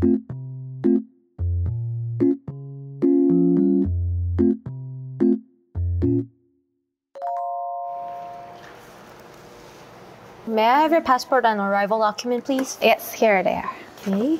May I have your passport and arrival document, please? Yes, here they are. Okay.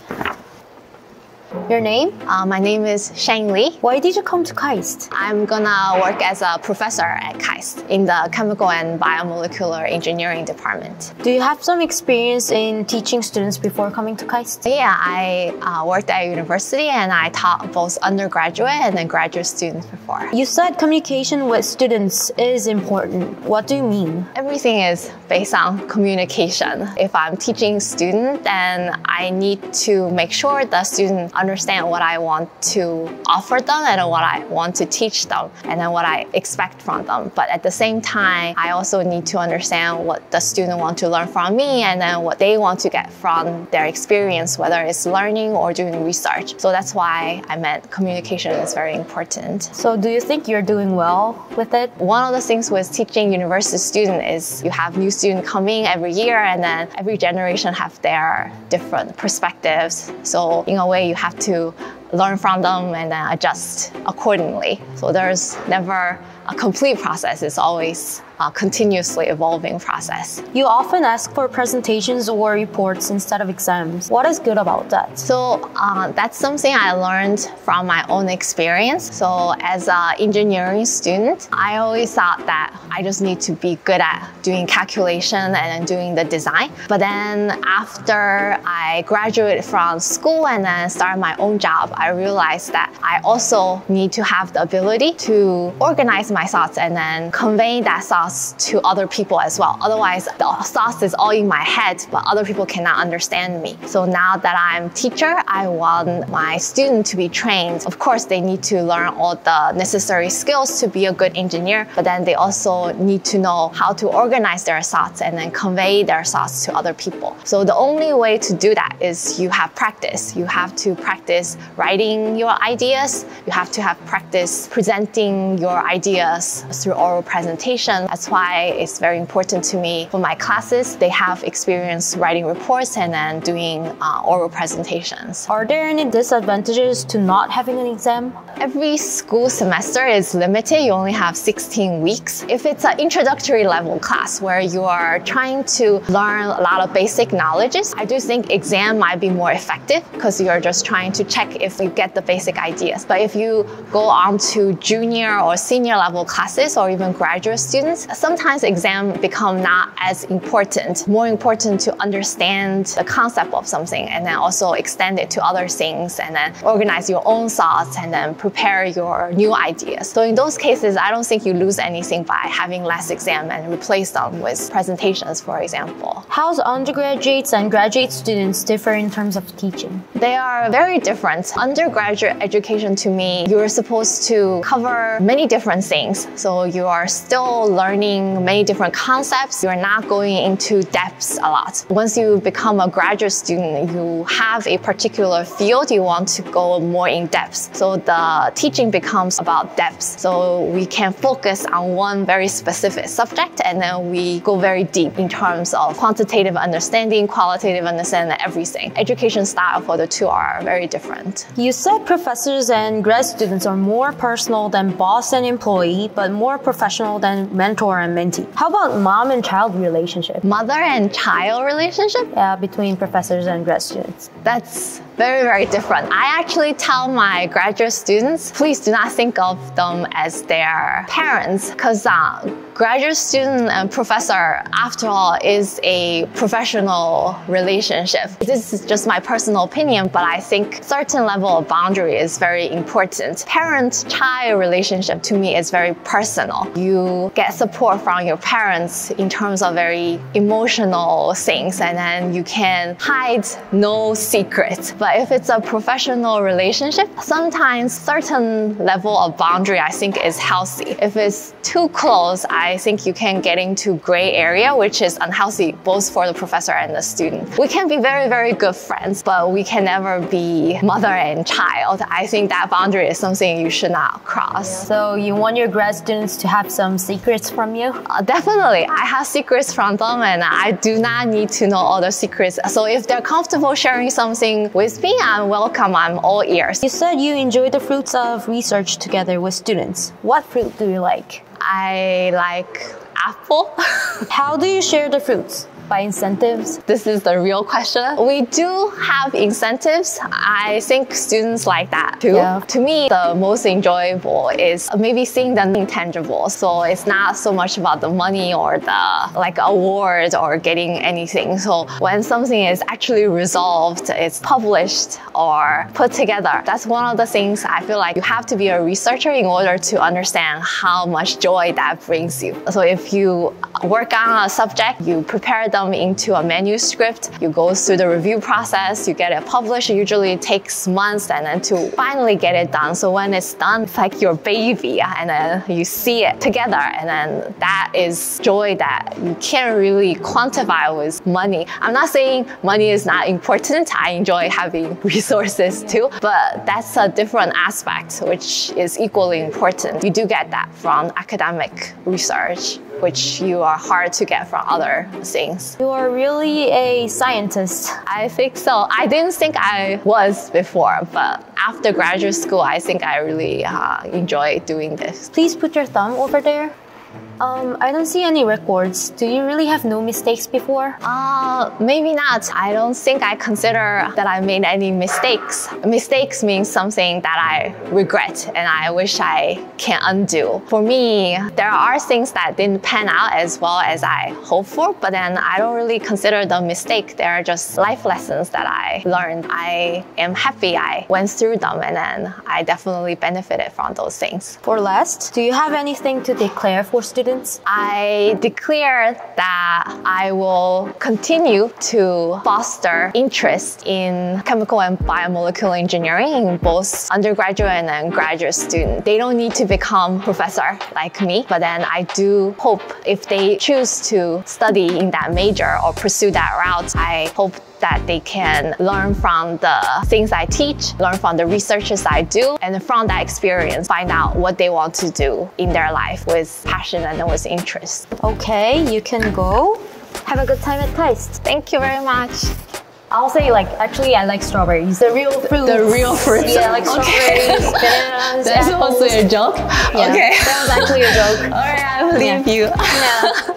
Your name? Uh, my name is Sheng Li. Why did you come to KAIST? I'm gonna work as a professor at KAIST in the Chemical and Biomolecular Engineering department. Do you have some experience in teaching students before coming to KAIST? Yeah, I uh, worked at a university and I taught both undergraduate and then graduate students before. You said communication with students is important. What do you mean? Everything is based on communication. If I'm teaching students, then I need to make sure the student understand what I want to offer them and what I want to teach them and then what I expect from them. But at the same time, I also need to understand what the student want to learn from me and then what they want to get from their experience, whether it's learning or doing research. So that's why I meant communication is very important. So do you think you're doing well with it? One of the things with teaching university student is you have new students coming every year and then every generation have their different perspectives. So in a way you have have to learn from them and then adjust accordingly. So there's never a complete process. It's always a continuously evolving process. You often ask for presentations or reports instead of exams. What is good about that? So uh, that's something I learned from my own experience. So as an engineering student, I always thought that I just need to be good at doing calculation and doing the design. But then after I graduated from school and then started my own job, I realized that I also need to have the ability to organize my thoughts and then convey that thoughts to other people as well. Otherwise, the thoughts is all in my head, but other people cannot understand me. So now that I'm teacher, I want my student to be trained. Of course, they need to learn all the necessary skills to be a good engineer, but then they also need to know how to organize their thoughts and then convey their thoughts to other people. So the only way to do that is you have practice. You have to practice writing your ideas. You have to have practice presenting your ideas through oral presentation. That's why it's very important to me for my classes. They have experience writing reports and then doing uh, oral presentations. Are there any disadvantages to not having an exam? Every school semester is limited. You only have 16 weeks. If it's an introductory level class where you are trying to learn a lot of basic knowledges, I do think exam might be more effective because you're just trying to check if you get the basic ideas. But if you go on to junior or senior level classes or even graduate students, sometimes exam become not as important. More important to understand the concept of something and then also extend it to other things and then organize your own thoughts and then prepare your new ideas. So in those cases, I don't think you lose anything by having less exam and replace them with presentations, for example. How's undergraduates and graduate students differ in terms of teaching? They are very different. Undergraduate education to me, you're supposed to cover many different things. So you are still learning many different concepts. You're not going into depths a lot. Once you become a graduate student, you have a particular field you want to go more in depth. So the teaching becomes about depth. So we can focus on one very specific subject and then we go very deep in terms of quantitative understanding, qualitative understanding, everything. Education style for the two are very different. You said professors and grad students are more personal than boss and employee but more professional than mentor and mentee. How about mom and child relationship? Mother and child relationship? Yeah, between professors and grad students. That's very, very different. I actually tell my graduate students, please do not think of them as their parents because uh, graduate student and professor, after all, is a professional relationship. This is just my personal opinion, but I think certain level of boundary is very important. Parent-child relationship to me is very personal. You get support from your parents in terms of very emotional things, and then you can hide no secrets. But if it's a professional relationship, sometimes certain level of boundary I think is healthy. If it's too close, I I think you can get into gray area, which is unhealthy both for the professor and the student. We can be very, very good friends, but we can never be mother and child. I think that boundary is something you should not cross. So you want your grad students to have some secrets from you? Uh, definitely. I have secrets from them and I do not need to know all the secrets. So if they're comfortable sharing something with me, I'm welcome. I'm all ears. You said you enjoy the fruits of research together with students. What fruit do you like? I like apple. How do you share the fruits? By incentives? This is the real question. We do have incentives. I think students like that too. Yeah. To me, the most enjoyable is maybe seeing the intangible. So it's not so much about the money or the like award or getting anything. So when something is actually resolved, it's published or put together. That's one of the things I feel like you have to be a researcher in order to understand how much joy that brings you. So if you work on a subject, you prepare them into a manuscript. You go through the review process, you get it published. Usually it takes months and then to finally get it done. So when it's done, it's like your baby and then you see it together. And then that is joy that you can't really quantify with money. I'm not saying money is not important. I enjoy having resources too, but that's a different aspect, which is equally important. You do get that from academic research which you are hard to get from other things. You are really a scientist. I think so. I didn't think I was before, but after graduate school, I think I really uh, enjoy doing this. Please put your thumb over there. Um, I don't see any records. Do you really have no mistakes before? Uh, maybe not. I don't think I consider that I made any mistakes. Mistakes means something that I regret and I wish I can undo. For me, there are things that didn't pan out as well as I hoped for, but then I don't really consider them mistake. They're just life lessons that I learned. I am happy I went through them and then I definitely benefited from those things. For last, do you have anything to declare for students? Students? I declare that I will continue to foster interest in chemical and biomolecular engineering in both undergraduate and graduate students. They don't need to become professor like me, but then I do hope if they choose to study in that major or pursue that route, I hope that they can learn from the things I teach, learn from the researches I do, and from that experience, find out what they want to do in their life with passion and with interest. Okay, you can go. Have a good time at KAIST. Thank you very much. I'll say like actually I like strawberries. The real fruits. The real fruits. Yeah, like strawberries, okay. bananas. That's apples. also a joke. Yeah, okay. That was actually a joke. All right, I believe yeah. you. Yeah.